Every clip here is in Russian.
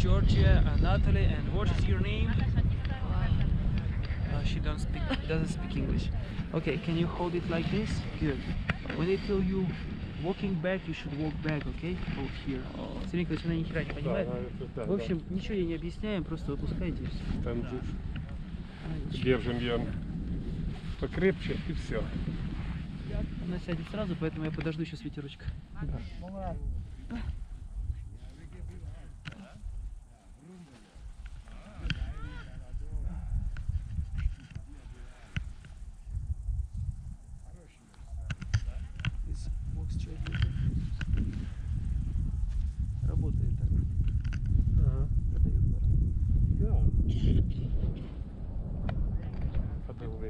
Georgia, uh, Natalie, and what is your name? Uh, she don't speak, doesn't speak English. Okay, can you hold it like this? Good. When they tell you walking back, you should walk back, okay? Hold here. Смотри, то есть она ни хера не понимает. да, В общем, ничего ей не объясняем, просто выпускайте. Там держим ее покрепче и все. Она сядет сразу, поэтому я подожду сейчас ветерочка. Здесь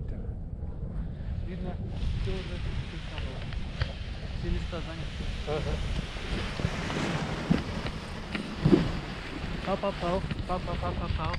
Ветер. Видно, все уже было. Все места заняты. Ага. Пау, пау, пау, пау, пау, пау,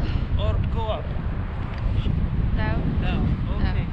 down or go up? Down. Down, okay. Down.